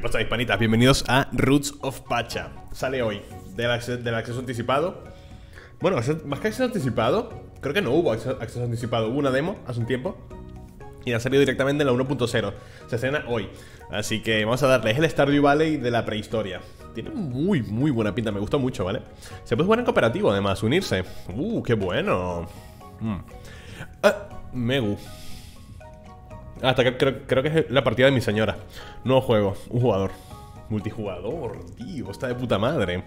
¿Qué pasa, hispanitas? Bienvenidos a Roots of Pacha. Sale hoy del, acceso, del acceso anticipado. Bueno, más que acceso anticipado, creo que no hubo acceso, anticipado. Hubo una demo hace un tiempo y ha salido directamente en la 1.0. Se estrena hoy. Así que vamos a darle. Es el Stardew Valley de la prehistoria. Tiene muy, muy buena pinta. Me gustó mucho, ¿vale? Se puede jugar en cooperativo, además, unirse. ¡Uh, qué bueno! Mm. Ah, Megu. Hasta que creo, creo, que es la partida de mi señora. Nuevo juego, un jugador. Multijugador, tío, está de puta madre.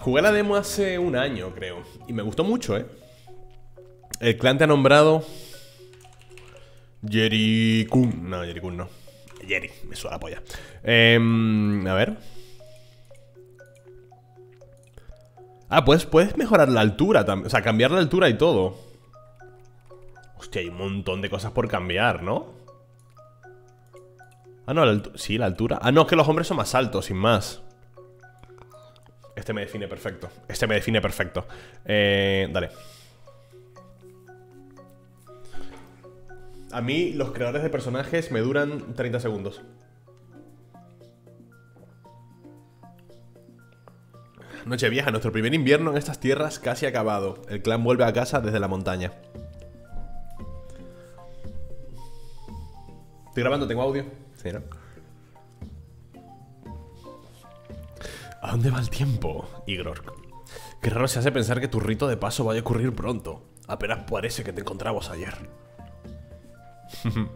Jugué la demo hace un año, creo. Y me gustó mucho, ¿eh? El clan te ha nombrado. Jerry Kun. No, Jerry Kun no. Jerry, me suena la polla. Em, a ver. Ah, pues puedes mejorar la altura también. O sea, cambiar la altura y todo. Hostia, hay un montón de cosas por cambiar, ¿no? Ah, no, sí, la altura. Ah, no, es que los hombres son más altos, sin más. Este me define perfecto Este me define perfecto. Eh, Dale. A mí los creadores de personajes me duran 30 segundos. Noche vieja, nuestro primer invierno en estas tierras casi acabado. El clan vuelve a casa desde la montaña Estoy grabando, tengo audio. Sí, ¿no? ¿A dónde va el tiempo, Igor? Qué raro se hace pensar que tu rito de paso vaya a ocurrir pronto. Apenas parece que te encontramos ayer.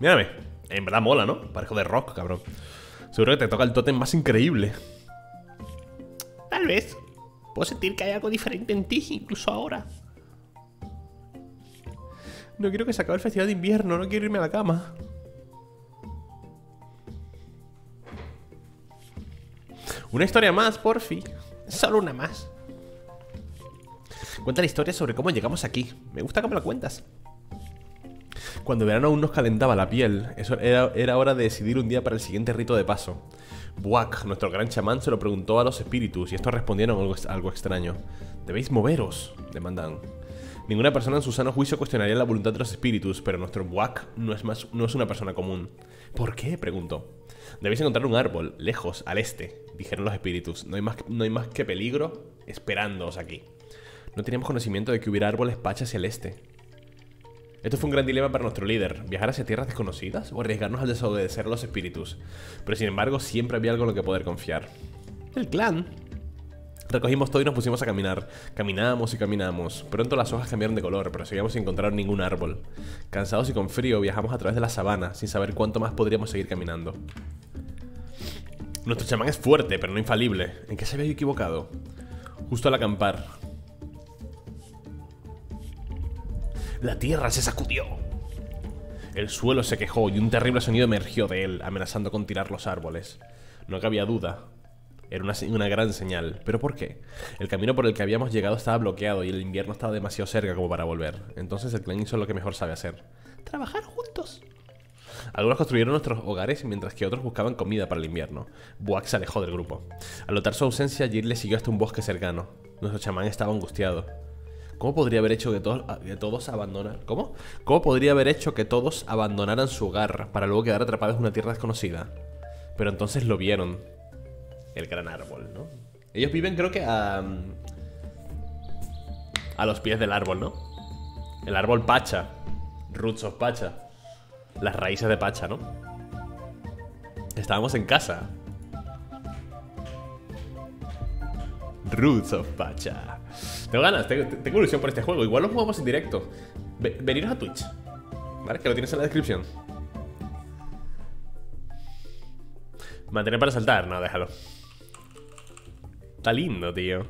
Mírame. En verdad mola, ¿no? Parejo de rock, cabrón. Seguro que te toca el tótem más increíble. Tal vez. Puedo sentir que hay algo diferente en ti, incluso ahora. No quiero que se acabe el festival de invierno, no quiero irme a la cama. Una historia más, porfi. Solo una más. Cuenta la historia sobre cómo llegamos aquí. Me gusta cómo la cuentas. Cuando verano aún nos calentaba la piel, eso era, era, hora de decidir un día para el siguiente rito de paso. Buak, nuestro gran chamán, se lo preguntó a los espíritus y estos respondieron algo, algo extraño. Debéis moveros, demandan. Ninguna persona en su sano juicio cuestionaría la voluntad de los espíritus, pero nuestro Buak no es, más, no es una persona común. ¿Por qué? preguntó. Debéis encontrar un árbol, lejos, al este, dijeron los espíritus. No hay más, no hay más que peligro esperándoos aquí. No teníamos conocimiento de que hubiera árboles pachas hacia el este. Esto fue un gran dilema para nuestro líder, viajar hacia tierras desconocidas o arriesgarnos al desobedecer a los espíritus. Pero sin embargo, siempre había algo en lo que poder confiar. El clan, Recogimos todo y nos pusimos a caminar. Caminamos y caminamos. Pronto las hojas cambiaron de color, pero seguíamos sin encontrar ningún árbol. Cansados y con frío, viajamos a través de la sabana, sin saber cuánto más podríamos seguir caminando. Nuestro chamán es fuerte, pero no infalible. ¿En qué se había equivocado? Justo al acampar. La tierra se sacudió. El suelo se quejó y un terrible sonido emergió de él, amenazando con tirar los árboles. No cabía duda. Era una, gran señal. ¿Pero por qué? El camino por el que habíamos llegado estaba bloqueado y el invierno estaba demasiado cerca como para volver. Entonces el clan hizo lo que mejor sabe hacer. Trabajar juntos. Algunos construyeron nuestros hogares mientras que otros buscaban comida para el invierno. Buak se alejó del grupo. Al notar su ausencia, Jir le siguió hasta un bosque cercano. Nuestro chamán estaba angustiado. ¿Cómo podría haber hecho que todos, que todos abandonaran? ¿Cómo? ¿Cómo podría haber hecho que todos abandonaran su hogar para luego quedar atrapados en una tierra desconocida? Pero entonces lo vieron el gran árbol, ¿no? Ellos viven creo que a... A los pies del árbol, ¿no? El árbol Pacha. Roots of Pacha. Las raíces de Pacha, ¿no? Estábamos en casa. Roots of Pacha. Tengo ganas, tengo, ilusión por este juego. Igual lo jugamos en directo. veniros a Twitch. ¿Vale? Que lo tienes en la descripción. Mantener para saltar, no, déjalo. Está lindo, tío.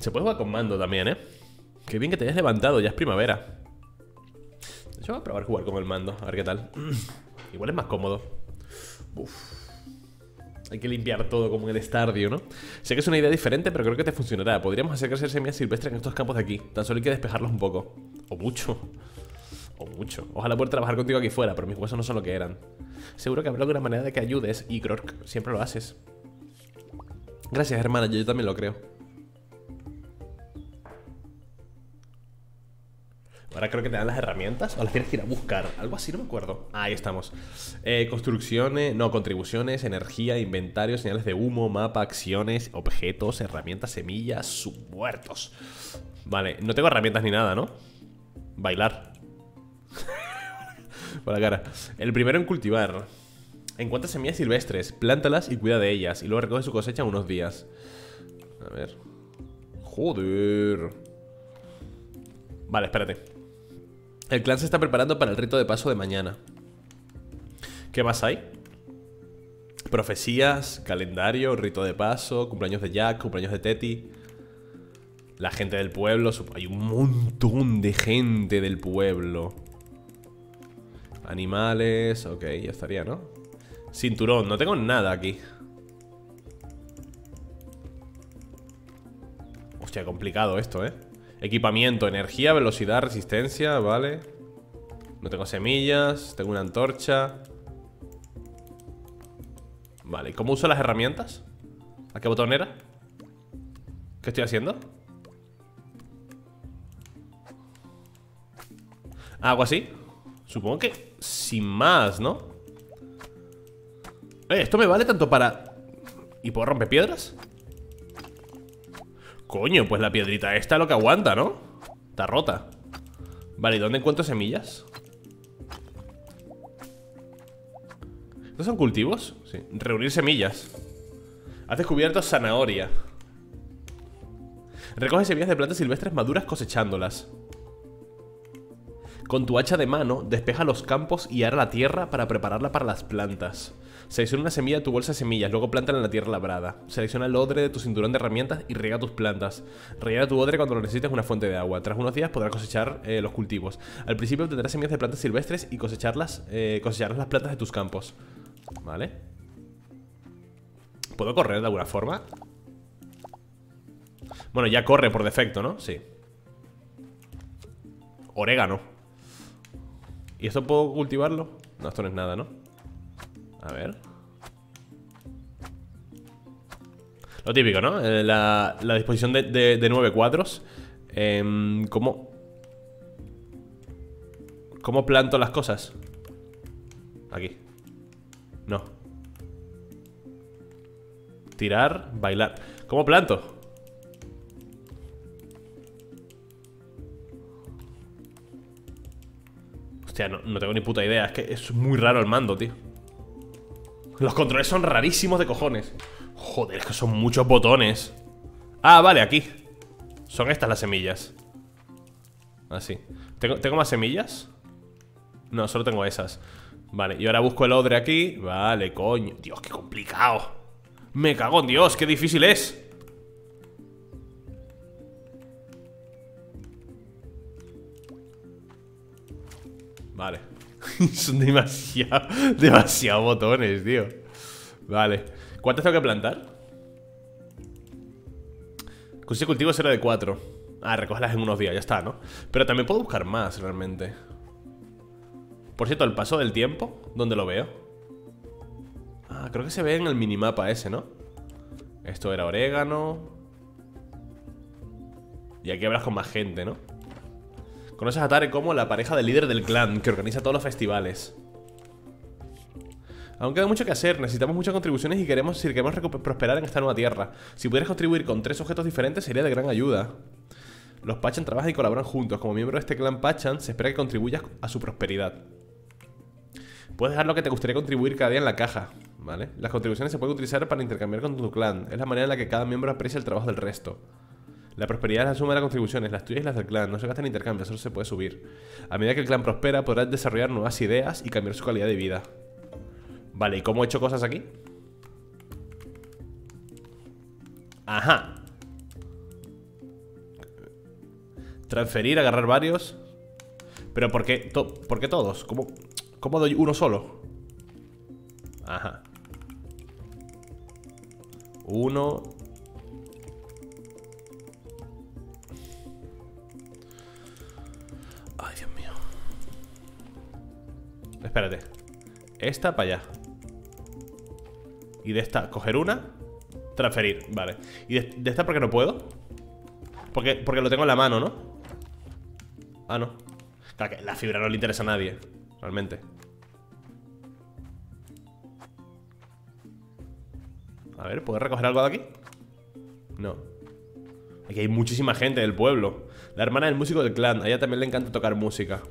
Se puede jugar con mando también, ¿eh? Qué bien que te hayas levantado, ya es primavera. Yo voy a probar jugar con el mando, a ver qué tal. Igual es más cómodo. Hay que limpiar todo como en el estadio, ¿no? Sé que es una idea diferente, pero creo que te funcionará. Podríamos hacer crecer semillas silvestres en estos campos de aquí. Tan solo hay que despejarlos un poco. O mucho mucho. Ojalá pueda trabajar contigo aquí fuera, pero mis huesos no son lo que eran. Seguro que habrá alguna manera de que ayudes y Grork, siempre lo haces. Gracias, hermana, yo también lo creo. Ahora creo que te dan las herramientas o las tienes que ir a buscar. Algo así, no me acuerdo. Ah, ahí estamos. Eh, construcciones, no, contribuciones, energía, inventario, señales de humo, mapa, acciones, objetos, herramientas, semillas, submuertos. Vale, no tengo herramientas ni nada, ¿no? Bailar. Por la cara. El primero en cultivar. Encuentra semillas silvestres, plántalas y cuida de ellas. Y luego recoge su cosecha unos días. A ver. Joder. Vale, espérate. El clan se está preparando para el rito de paso de mañana. ¿Qué más hay? Profecías, calendario, rito de paso, cumpleaños de Jack, cumpleaños de Teti. La gente del pueblo. Hay un montón de gente del pueblo. Animales. Ok, ya estaría, ¿no? Cinturón. No tengo nada aquí. Hostia, complicado esto, ¿eh? Equipamiento, energía, velocidad, resistencia, vale No tengo semillas, tengo una antorcha Vale, ¿cómo uso las herramientas? ¿A qué botón era? ¿Qué estoy haciendo? ¿Algo así? Supongo que sin más, ¿no? Eh, esto me vale tanto para... ¿Y puedo romper piedras? Coño, pues la piedrita esta lo que aguanta, ¿no? Está rota Vale, ¿y dónde encuentro semillas? ¿Estos son cultivos? Sí, reunir semillas Has descubierto zanahoria Recoge semillas de plantas silvestres maduras cosechándolas Con tu hacha de mano, despeja los campos y ara la tierra para prepararla para las plantas Selecciona una semilla de tu bolsa de semillas, luego plántala en la tierra labrada. Selecciona el odre de tu cinturón de herramientas y riega tus plantas. Rellena tu odre cuando lo necesites una fuente de agua. Tras unos días podrás cosechar eh, los cultivos. Al principio obtendrás semillas de plantas silvestres y cosecharlas, eh, cosecharás las plantas de tus campos. ¿Vale? ¿Puedo correr de alguna forma? Bueno, ya corre por defecto, ¿no? Sí Orégano ¿Y esto puedo cultivarlo? No, esto no es nada, ¿no? A ver Lo típico, ¿no? Eh, la, disposición de, nueve cuadros eh, ¿Cómo? ¿Cómo planto las cosas? Aquí No Tirar, bailar ¿Cómo planto? No, no tengo ni puta idea Es que es muy raro el mando, tío. Los controles son rarísimos de cojones. Joder, es que son muchos botones. Ah, vale, aquí. Son estas las semillas. Así ¿Tengo, ¿Tengo más semillas? No, solo tengo esas. Vale, y ahora busco el odre aquí. Vale, coño. Dios, qué complicado. Me cago en Dios, qué difícil es Vale Son demasiado, botones, tío. Vale. ¿Cuántas tengo que plantar? Consigue cultivo 0 de 4. Ah, recogerlas en unos días, ya está, ¿no? Pero también puedo buscar más, realmente. Por cierto, el paso del tiempo, ¿dónde lo veo? Ah, creo que se ve en el minimapa ese, ¿no? Esto era orégano. Y aquí hablas con más gente, ¿no? Conoces a Tare como la pareja del líder del clan que organiza todos los festivales. Aún queda mucho que hacer, necesitamos muchas contribuciones y queremos, si queremos prosperar en esta nueva tierra. Si pudieras contribuir con tres objetos diferentes sería de gran ayuda. Los Pachan trabajan y colaboran juntos. Como miembro de este clan Pachan, se espera que contribuyas a su prosperidad. Puedes dejar lo que te gustaría contribuir cada día en la caja, ¿vale? Las contribuciones se pueden utilizar para intercambiar con tu clan. Es la manera en la que cada miembro aprecia el trabajo del resto. La prosperidad es la suma de las contribuciones, las tuyas y las del clan. No se gasta en intercambio, solo se puede subir. A medida que el clan prospera, podrás desarrollar nuevas ideas y cambiar su calidad de vida. Vale, ¿y cómo he hecho cosas aquí? Ajá. Transferir, agarrar varios. Pero ¿por qué, ¿por qué todos? ¿Cómo, ¿Cómo doy uno solo? Ajá. Uno, Espérate Esta para allá Y de esta, coger una Transferir, vale ¿Y de, esta porque no puedo? Porque, porque lo tengo en la mano, ¿no? Ah, no que la fibra no le interesa a nadie, realmente. A ver, ¿puedes recoger algo de aquí? No. Aquí hay muchísima gente del pueblo. La hermana del músico del clan. A ella también le encanta tocar música.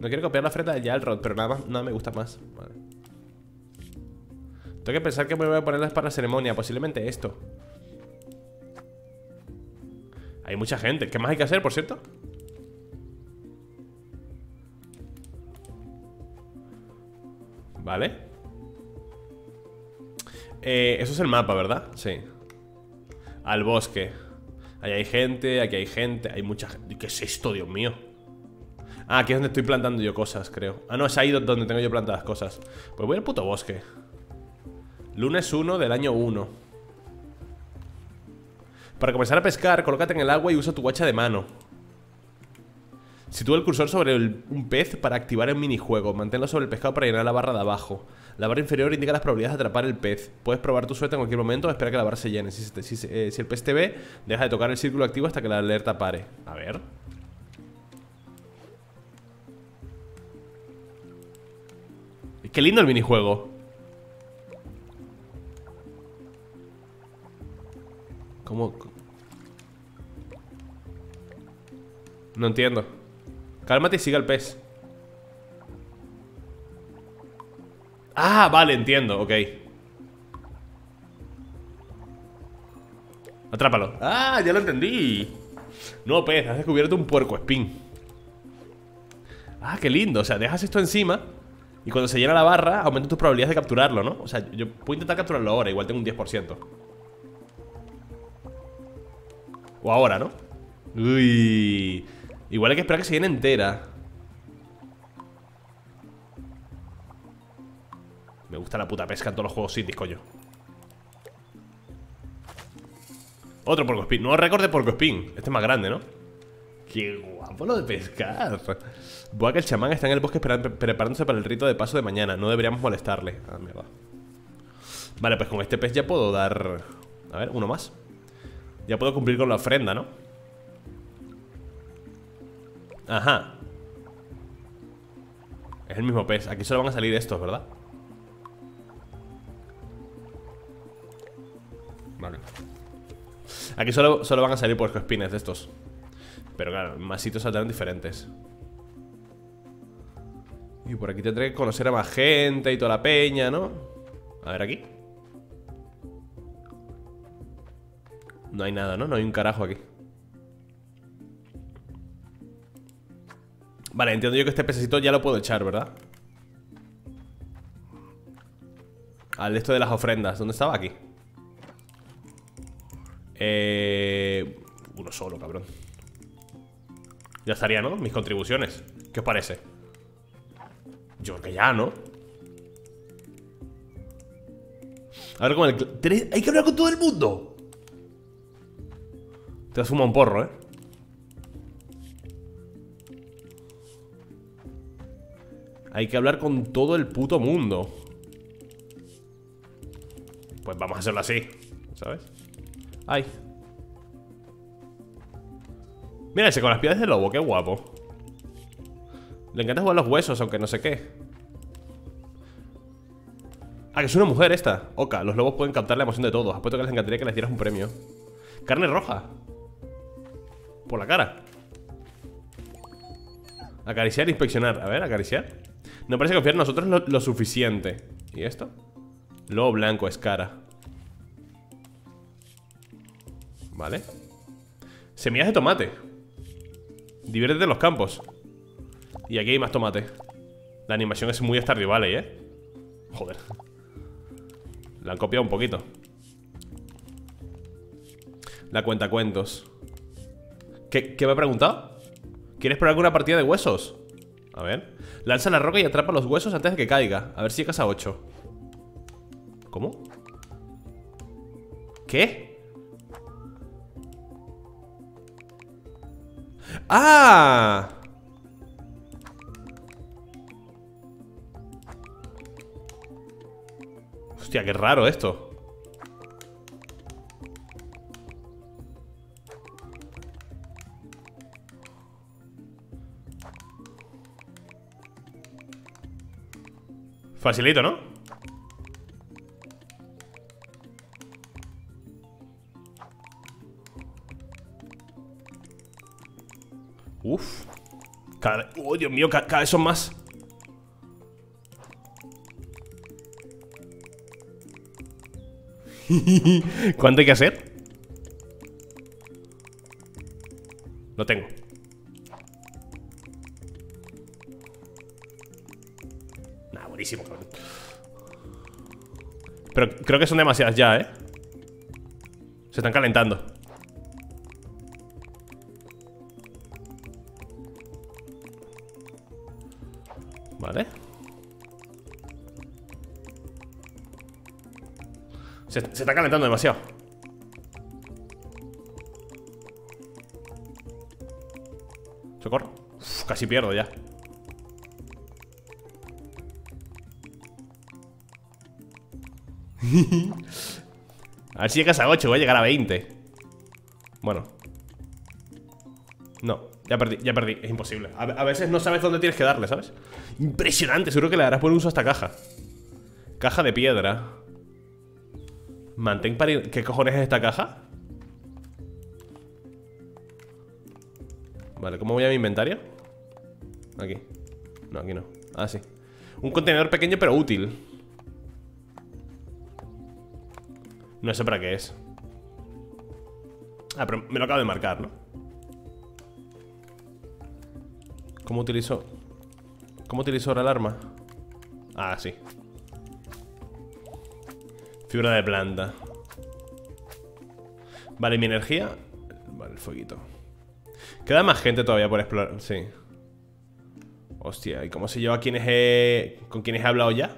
No quiero copiar la freta de Jalrod, pero nada más, nada me gusta más. Vale. Tengo que pensar que me voy a ponerlas para la ceremonia. Posiblemente esto. Hay mucha gente. ¿Qué más hay que hacer, por cierto? Vale. Eh, eso es el mapa, ¿verdad? Sí. Al bosque. Ahí hay gente, aquí hay gente, hay mucha gente. ¿Qué es esto, Dios mío? Ah, aquí es donde estoy plantando yo cosas, creo. Ah, no, es ahí donde tengo yo plantadas cosas. Pues voy al puto bosque. Lunes 1 del año 1. Para comenzar a pescar, colócate en el agua y usa tu guacha de mano. Sitúa el cursor sobre un pez para activar el minijuego. Manténlo sobre el pescado para llenar la barra de abajo. La barra inferior indica las probabilidades de atrapar el pez. Puedes probar tu suerte en cualquier momento o esperar que la barra se llene. Si, eh, si el pez te ve, deja de tocar el círculo activo hasta que la alerta pare. A ver. Qué lindo el minijuego. ¿Cómo? No entiendo. Cálmate y siga el pez. Ah, vale, entiendo, ok. Atrápalo. Ah, ya lo entendí. No, pez, has descubierto un puerco espín. Ah, qué lindo. O sea, dejas esto encima y cuando se llena la barra, aumenta tus probabilidades de capturarlo, ¿no? O sea, yo puedo intentar capturarlo ahora, igual tengo un 10%. O ahora, ¿no? Uy. Igual hay que esperar que se llene entera. Me gusta la puta pesca en todos los juegos cities, coño. Otro porcospin. Nuevo récord de porcospin. Este es más grande, ¿no? Qué guapo lo de pescar. Buah, que el chamán está en el bosque preparándose para el rito de paso de mañana. No deberíamos molestarle. Ah, mierda. Vale, pues con este pez ya puedo dar... A ver, uno más. Ya puedo cumplir con la ofrenda, ¿no? Ajá. Es el mismo pez. Aquí solo van a salir estos, ¿verdad? Vale. Aquí solo, solo van a salir espines de estos. Pero claro, más sitios saldrán diferentes. Y por aquí tendré que conocer a más gente y toda la peña, ¿no? A ver aquí No hay nada, ¿no? No hay un carajo aquí Vale, entiendo yo que este pececito ya lo puedo echar, ¿verdad? Al esto de las ofrendas ¿Dónde estaba? Aquí Eh... Uno solo, cabrón Ya estaría, ¿no? Mis contribuciones ¿Qué os parece? Yo creo que ya, ¿no? A ver con el... Hay que hablar con todo el mundo Te asumo un porro, ¿eh? Hay que hablar con todo el puto mundo Pues vamos a hacerlo así ¿Sabes? Ay Mira ese con las piedras de lobo, qué guapo. Le encanta jugar los huesos, aunque no sé qué. Ah, que es una mujer esta. Oka, los lobos pueden captar la emoción de todos. Apuesto que les encantaría que les dieras un premio. Carne roja. Por la cara. Acariciar e inspeccionar. A ver, acariciar. No parece confiar en nosotros lo, lo suficiente. ¿Y esto? Lobo blanco es cara. Vale. Semillas de tomate Diviértete en los campos y aquí hay más tomate La animación es muy Stardew Valley, ¿eh? Joder La han copiado un poquito La cuenta cuentos ¿Qué, ¿Qué me ha preguntado? ¿Quieres probar alguna partida de huesos? A ver Lanza la roca y atrapa los huesos antes de que caiga A ver si llegas a 8 ¿Cómo? ¿Qué? ¡Ah! Hostia, qué raro esto Facilito, ¿no? Uf. Cada... Oh, Dios mío, cada, vez son más. ¿Cuánto hay que hacer? Lo tengo. Nah, buenísimo, cabrón. Pero creo que son demasiadas ya, ¿eh? Se están calentando. Vale. Se, está calentando demasiado. Socorro. Uf, casi pierdo ya. a ver si llegas a 8, voy a llegar a 20. Bueno. No, ya perdí, ya perdí, es imposible. A, a veces no sabes dónde tienes que darle, ¿sabes? Impresionante, seguro que le darás buen uso a esta caja. Caja de piedra. Mantén para ¿Qué cojones es esta caja? Vale, ¿cómo voy a mi inventario? Aquí No, aquí no Ah, sí Un contenedor pequeño pero útil No sé para qué es Ah, pero me lo acabo de marcar, ¿no? ¿Cómo utilizo? ¿Cómo utilizo ahora el arma? Ah, sí Fibra de planta Vale, mi energía Vale, el fueguito Queda más gente todavía por explorar Sí Hostia, ¿y cómo se lleva quiénes he... con quienes he hablado ya?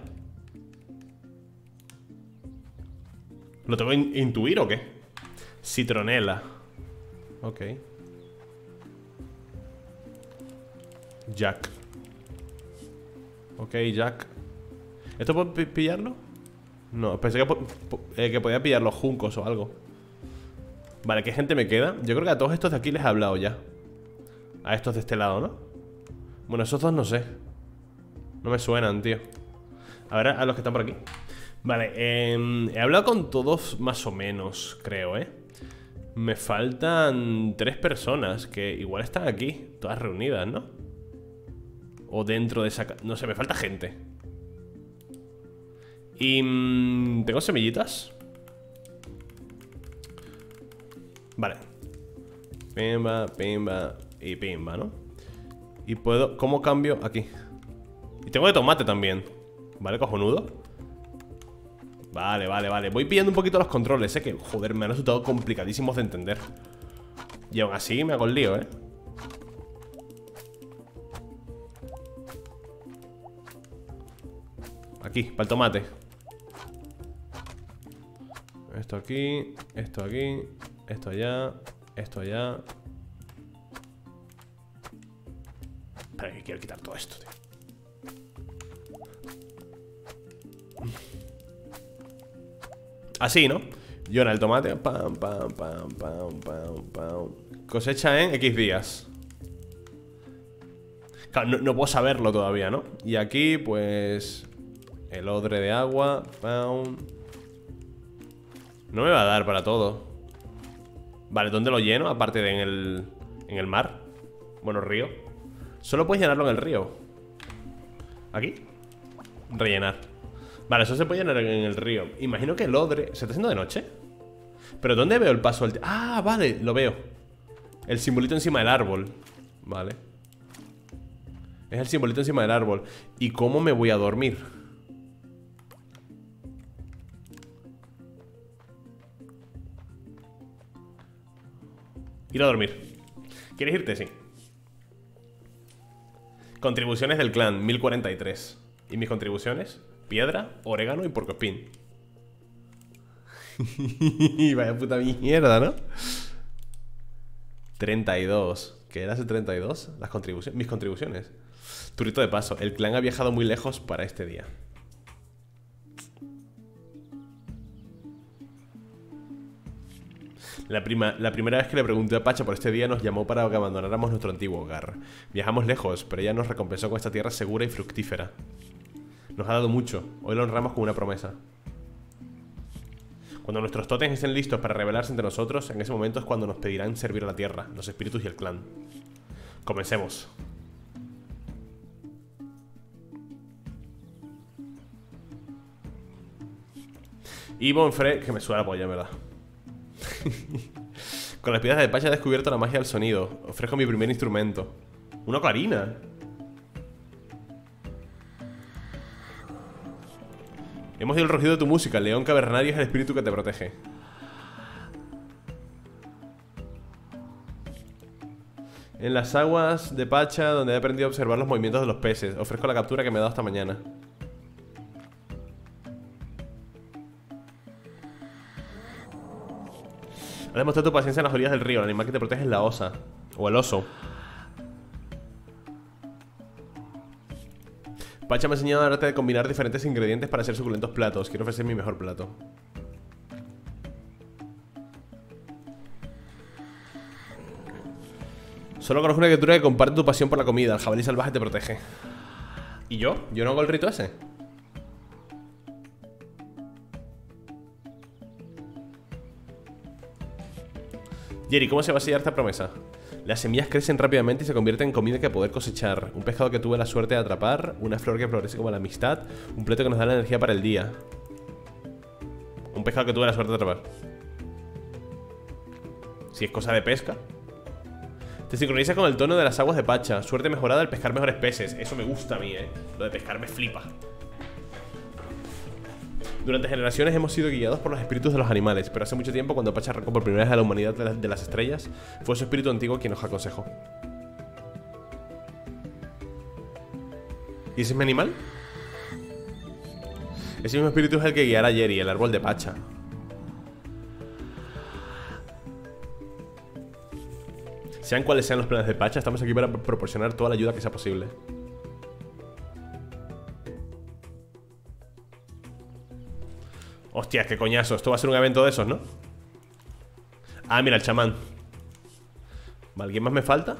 ¿Lo tengo que in intuir o qué? Citronela Ok Jack Ok, Jack ¿Esto puedo pillarlo? No, pensé que, eh, que podía pillar los juncos o algo Vale, ¿qué gente me queda? Yo creo que a todos estos de aquí les he hablado ya A estos de este lado, ¿no? Bueno, esos dos no sé No me suenan, tío A ver, a los que están por aquí Vale, eh, he hablado con todos más o menos, creo, ¿eh? Me faltan tres personas que igual están aquí Todas reunidas, ¿no? O dentro de esa... No sé, me falta gente. Y... Mmm, ¿Tengo semillitas? Vale. Pimba, pimba y pimba, ¿no? Y puedo... ¿Cómo cambio? Aquí. Y tengo de tomate también. Vale, cojonudo. Vale, vale, vale. Voy pillando un poquito los controles, eh Que, joder, me han resultado complicadísimos de entender. Y aún así me hago el lío, eh Para el tomate Esto aquí Esto aquí Esto allá Esto allá Espera que quiero quitar todo esto, tío Así, ¿no? Llora el tomate. Cosecha en X días Claro, no, no puedo saberlo todavía, ¿no? Y aquí, pues el odre de agua Pam. No me va a dar para todo Vale, ¿dónde lo lleno? Aparte de en el, en el mar Bueno, río Solo puedes llenarlo en el río ¿Aquí? Rellenar Vale, eso se puede llenar en el río Imagino que el odre... ¿Se está haciendo de noche? ¿Pero dónde veo el paso? Del... Ah, vale, lo veo El simbolito encima del árbol Vale Es el simbolito encima del árbol ¿Y cómo me voy a dormir? Ir a dormir ¿Quieres irte? Sí Contribuciones del clan 1043 ¿Y mis contribuciones? Piedra, orégano y porcospín Vaya puta mierda, ¿no? 32 ¿Qué era ese 32? Las contribuciones, mis contribuciones Turito de paso El clan ha viajado muy lejos para este día La, prima, la, primera vez que le pregunté a Pacha por este día nos llamó para que abandonáramos nuestro antiguo hogar. Viajamos lejos, pero ella nos recompensó con esta tierra segura y fructífera. Nos ha dado mucho. Hoy lo honramos con una promesa. Cuando nuestros totems estén listos para revelarse entre nosotros, en ese momento es cuando nos pedirán servir a la tierra, los espíritus y el clan. Comencemos. Y Bonfre, que me suena la polla, verdad. Con las piedras de Pacha he descubierto la magia del sonido. Ofrezco mi primer instrumento. Una clarina. Hemos oído el rugido de tu música. León cavernario es el espíritu que te protege. En las aguas de Pacha, donde he aprendido a observar los movimientos de los peces. Ofrezco la captura que me he dado esta mañana. Has demostrado tu paciencia en las orillas del río. El animal que te protege es la osa. O el oso. Pacha me ha enseñado el arte de combinar diferentes ingredientes para hacer suculentos platos. Quiero ofrecer mi mejor plato. Solo conozco una criatura que comparte tu pasión por la comida. El jabalí salvaje te protege. ¿Y yo? ¿Yo no hago el rito ese? Jerry, ¿cómo se va a sellar esta promesa? Las semillas crecen rápidamente y se convierten en comida que poder cosechar. Un pescado que tuve la suerte de atrapar, una flor que florece como la amistad, un plato que nos da la energía para el día. Un pescado que tuve la suerte de atrapar. Si es cosa de pesca. Te sincronizas con el tono de las aguas de Pacha. Suerte mejorada al pescar mejores peces. Eso me gusta a mí, eh. Lo de pescar me flipa. Durante generaciones hemos sido guiados por los espíritus de los animales, pero hace mucho tiempo, cuando Pacha arrancó por primera vez a la humanidad de, la- de las estrellas, fue su espíritu antiguo quien nos aconsejó. ¿Y ese es mi animal? Ese mismo espíritu es el que guiará a Jerry, el árbol de Pacha. Sean cuales sean los planes de Pacha, estamos aquí para proporcionar toda la ayuda que sea posible. Hostia, qué coñazo. Esto va a ser un evento de esos, ¿no? Ah, mira, el chamán. Vale, ¿quién más me falta?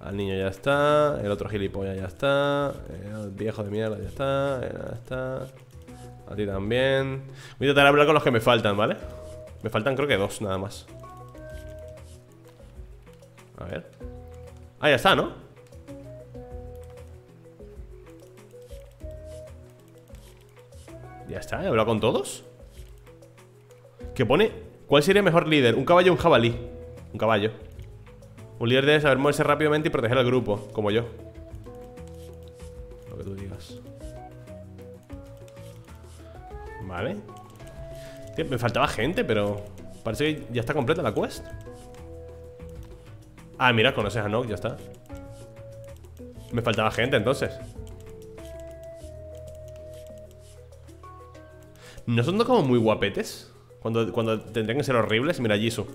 Al niño ya está. El otro gilipollas ya está. El viejo de mierda ya está. Ya está. A ti también. Voy a intentar hablar con los que me faltan, ¿vale? Me faltan creo que dos nada más. A ver. Ah, ya está, ¿no? Ya está, he hablado con todos. ¿Qué pone? ¿Cuál sería mejor líder? ¿Un caballo o un jabalí? Un caballo. Un líder debe saber moverse rápidamente y proteger al grupo, como yo. Lo que tú digas. Vale. Tío, me faltaba gente, pero parece que ya está completa la quest. Ah, mira, conoces a Nock, ya está. Me faltaba gente entonces. ¿No son como muy guapetes? Cuando, cuando tendrían que ser horribles. Mira, Jisoo.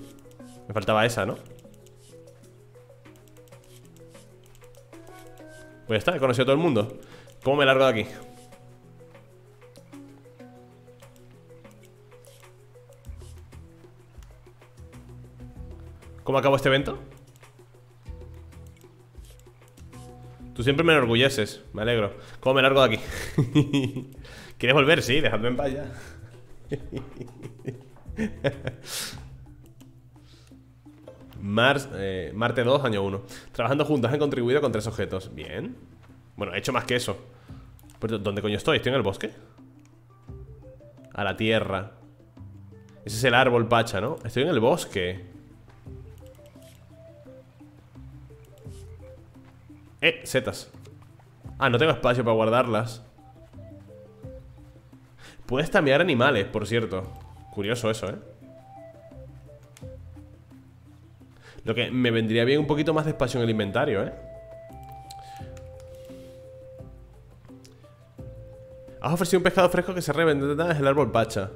Me faltaba esa, ¿no? Pues ya está, he conocido a todo el mundo. ¿Cómo me largo de aquí? ¿Cómo acabo este evento? Tú siempre me enorgulleces, me alegro. ¿Cómo me largo de aquí? ¿Quieres volver? Sí, dejadme en paz. Mars, eh, Marte 2, año 1. Trabajando juntos han contribuido con tres objetos. Bien. Bueno, he hecho más que eso. Pero, ¿Dónde coño estoy? ¿Estoy en el bosque? A la tierra. Ese es el árbol pacha, ¿no? Estoy en el bosque. Eh, setas. Ah, no tengo espacio para guardarlas. Puedes tamear animales, por cierto. Curioso eso, ¿eh? Lo que me vendría bien un poquito más de espacio en el inventario, ¿eh? Has ofrecido un pescado fresco que se revende es el árbol pacha.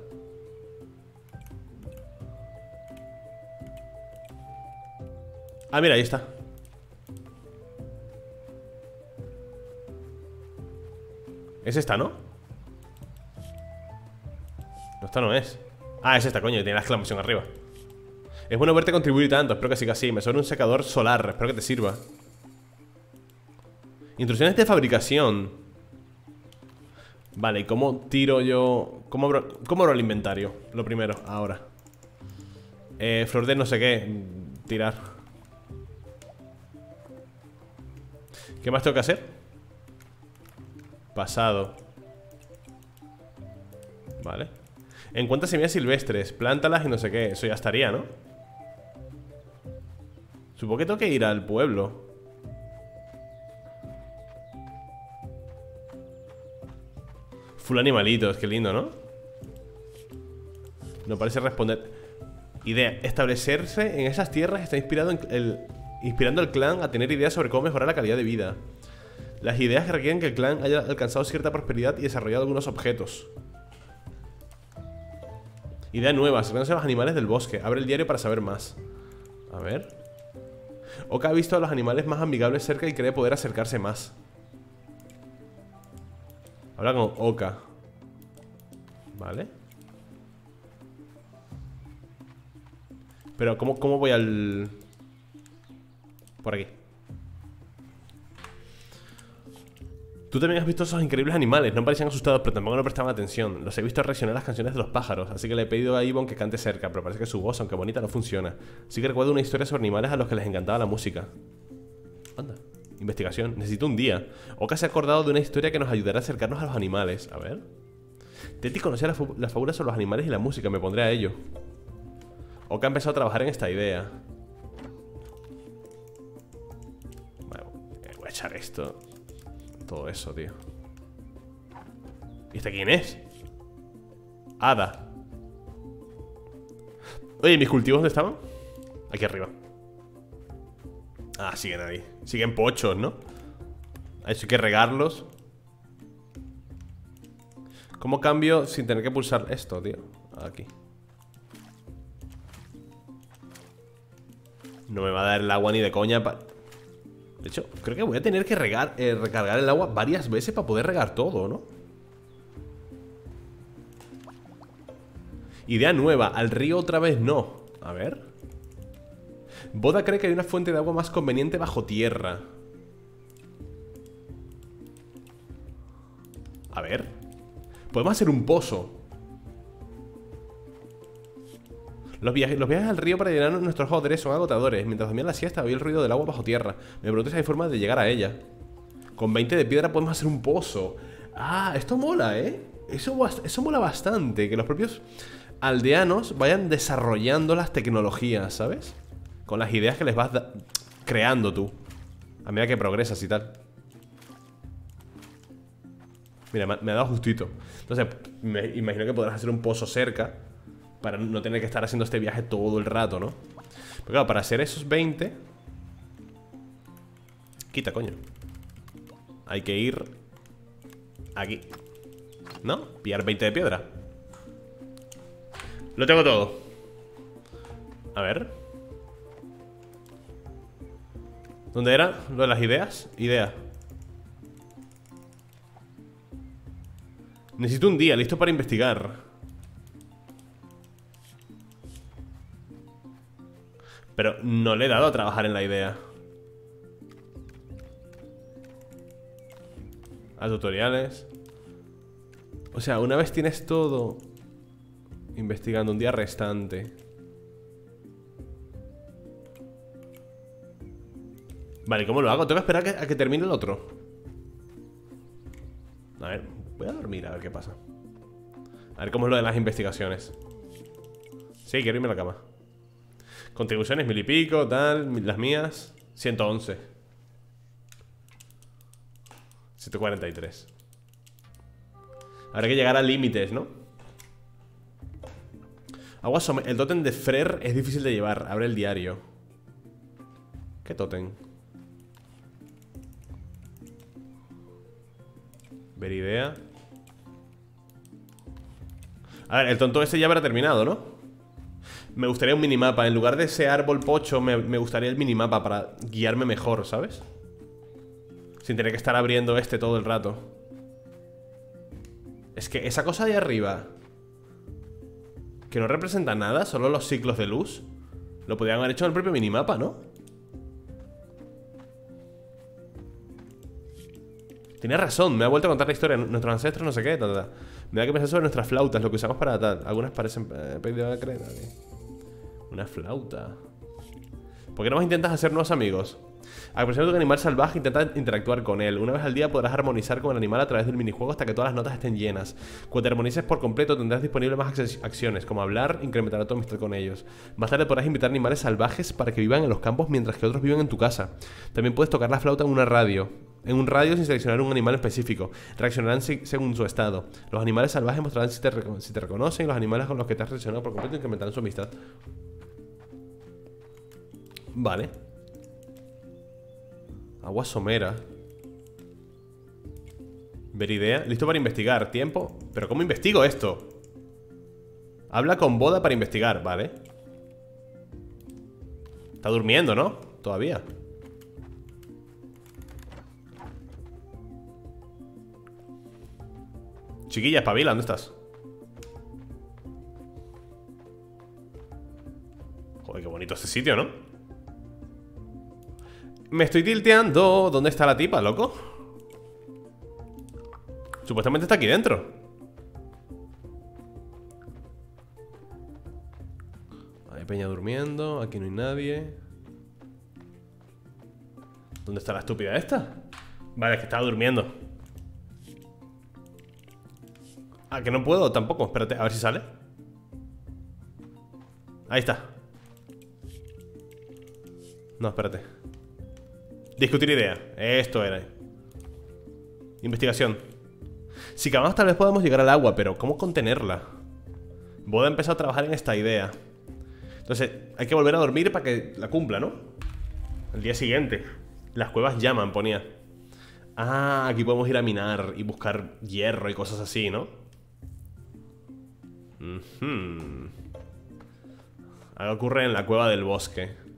Ah, mira, ahí está. Es esta, ¿no? No, esta no es. Ah, es esta, coño, que tiene la exclamación arriba. Es bueno verte contribuir tanto, espero que siga así. Me sobra un secador solar, espero que te sirva. Instrucciones de fabricación. Vale, ¿y cómo tiro yo...? ¿Cómo abro, ¿Cómo abro el inventario? Lo primero, ahora eh, Flor de no sé qué Tirar ¿Qué más tengo que hacer? Pasado Vale Encuentra semillas silvestres Plántalas y no sé qué. Eso ya estaría, ¿no? Supongo que tengo que ir al pueblo. Full animalitos, qué lindo, ¿no? No parece responder. Idea, establecerse en esas tierras está inspirado en el, inspirando al clan a tener ideas sobre cómo mejorar la calidad de vida. Las ideas requieren que el clan haya alcanzado cierta prosperidad y desarrollado algunos objetos Idea nueva, se a los animales del bosque Abre el diario para saber más A ver Oka ha visto a los animales más amigables cerca y cree poder acercarse más Habla con Oka. Vale. Pero, ¿cómo, ¿cómo voy al...? Por aquí. Tú también has visto esos increíbles animales. No parecían asustados, pero tampoco no prestaban atención. Los he visto reaccionar a las canciones de los pájaros, así que le he pedido a Ivonne que cante cerca, pero parece que su voz, aunque bonita, no funciona. Sí que recuerdo una historia sobre animales a los que les encantaba la música. Anda. Investigación. Necesito un día. Oka se ha acordado de una historia que nos ayudará a acercarnos a los animales. A ver. Teti conocía las la fábulas sobre los animales y la música. Me pondré a ello. Oka ha empezado a trabajar en esta idea. Bueno, voy a echar esto. Todo eso, tío. ¿Y este quién es? Ada. Oye, ¿mis cultivos dónde estaban? Aquí arriba. Ah, siguen ahí. Siguen pochos, ¿no? Hay que regarlos. ¿Cómo cambio sin tener que pulsar esto, tío? Aquí. No me va a dar el agua ni de coña para... De hecho, creo que voy a tener que regar, eh, recargar el agua varias veces para poder regar todo, ¿no? Idea nueva, al río otra vez no A ver Boda cree que hay una fuente de agua más conveniente bajo tierra. A ver. Podemos hacer un pozo. Los viajes, los viajes al río para llenar nuestros joderes son agotadores. Mientras dormía la siesta oí el ruido del agua bajo tierra. Me pregunto si hay forma de llegar a ella. Con 20 de piedra podemos hacer un pozo. Ah, esto mola, ¿eh? Eso, eso mola bastante. Que los propios aldeanos vayan desarrollando las tecnologías, ¿sabes? con las ideas que les vas creando tú. A medida que progresas y tal. Mira, me ha dado justito. Entonces, me imagino que podrás hacer un pozo cerca para no tener que estar haciendo este viaje todo el rato, ¿no? Pero claro, para hacer esos 20... Quita, coño. Hay que ir aquí. ¿No? Pillar 20 de piedra. Lo tengo todo. A ver. ¿Dónde era? ¿Lo de las ideas? Idea Necesito un día, listo para investigar Pero no le he dado a trabajar en la idea. A tutoriales. O sea, una vez tienes todo Investigando un día restante. Vale, ¿cómo lo hago? Tengo que esperar a que, termine el otro. A ver, voy a dormir a ver qué pasa. A ver cómo es lo de las investigaciones. Sí, quiero irme a la cama Contribuciones mil y pico, tal Las mías, 111 143 Habrá que llegar a límites, ¿no? Agua El tótem de Frer es difícil de llevar Abre el diario ¿Qué tótem? Ver idea. A ver, el tonto ese ya habrá terminado, ¿no? Me gustaría un minimapa. En lugar de ese árbol pocho, me, gustaría el minimapa para guiarme mejor, ¿sabes? Sin tener que estar abriendo este todo el rato. Es que esa cosa de arriba Que no representa nada, solo los ciclos de luz Lo podrían haber hecho en el propio minimapa, ¿no? Tenía razón, me ha vuelto a contar la historia. Nuestros ancestros, no sé qué, tal. Me da que pensar sobre nuestras flautas, lo que usamos para tal. Algunas parecen. Eh, Una flauta. ¿Por qué no más intentas hacer nuevos amigos? Aproximate a un animal salvaje intenta interactuar con él. Una vez al día podrás armonizar con el animal a través del minijuego hasta que todas las notas estén llenas. Cuando te armonices por completo tendrás disponible más acciones, como hablar, incrementar tu amistad con ellos. Más tarde podrás invitar animales salvajes para que vivan en los campos mientras que otros viven en tu casa. También puedes tocar la flauta en una radio. En un radio sin seleccionar un animal específico. Reaccionarán se- según su estado. Los animales salvajes mostrarán si te, si te reconocen y los animales con los que te has relacionado por completo incrementarán su amistad. Vale. Agua somera. Ver idea. Listo para investigar. Tiempo. ¿Pero cómo investigo esto? Habla con boda para investigar, vale. Está durmiendo, ¿no? Todavía. Chiquilla, espabila, ¿dónde estás? Joder, qué bonito este sitio, ¿no? Me estoy tilteando. ¿Dónde está la tipa, loco? Supuestamente está aquí dentro. Hay peña durmiendo. Aquí no hay nadie. ¿Dónde está la estúpida esta? Vale, es que estaba durmiendo. Ah, que no puedo tampoco. Espérate, a ver si sale. Ahí está. No, espérate. Discutir idea. Esto era. Investigación. Si cavamos tal vez podemos llegar al agua, pero ¿cómo contenerla? Boda ha empezado a trabajar en esta idea. Entonces, hay que volver a dormir para que la cumpla, ¿no? El día siguiente. Las cuevas llaman, ponía. Ah, aquí podemos ir a minar y buscar hierro y cosas así, ¿no? Ujú. Algo ocurre en la cueva del bosque.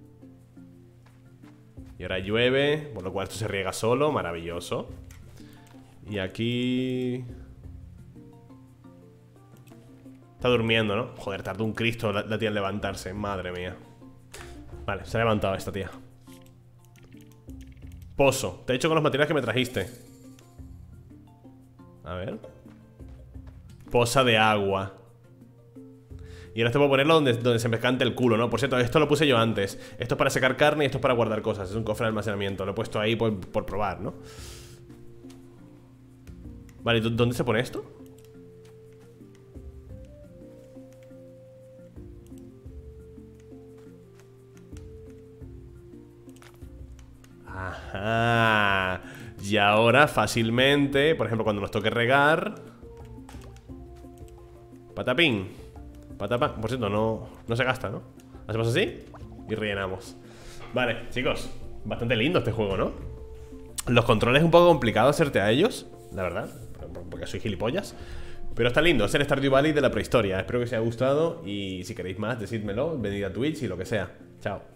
Y ahora llueve, por lo cual esto se riega solo, maravilloso. Y aquí... Está durmiendo, ¿no? Joder, tardó un Cristo la, tía en levantarse, madre mía. Vale, se ha levantado esta tía. Pozo. Te he hecho con los materiales que me trajiste. A ver. Poza de agua. Y ahora esto puedo ponerlo donde, donde se me cante el culo, ¿no? Por cierto, esto lo puse yo antes. Esto es para secar carne y esto es para guardar cosas. Es un cofre de almacenamiento. Lo he puesto ahí por, por probar, ¿no? Vale, ¿y ¿dónde se pone esto? Ajá. Y ahora fácilmente, por ejemplo, cuando nos toque regar... Patapín. Patapán. Por cierto, no, no se gasta, ¿no? Hacemos así y rellenamos. Vale, chicos. Bastante lindo este juego, ¿no? Los controles es un poco complicado hacerte a ellos, la verdad. Porque soy gilipollas. Pero está lindo, es el Stardew Valley de la prehistoria. Espero que os haya gustado y si queréis más, decídmelo. Venid a Twitch y lo que sea. Chao.